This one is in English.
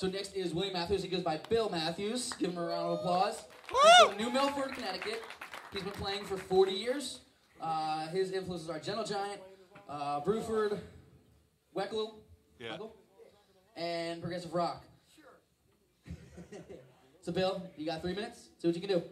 So next is William Mathews. He goes by Bill Mathews. Give him a round of applause. He's from New Milford, Connecticut. He's been playing for 40 years. Uh, his influences are Gentle Giant, uh, Bruford, Weckl, Yeah. Weckl, and progressive rock. so Bill, you got three minutes. See what you can do.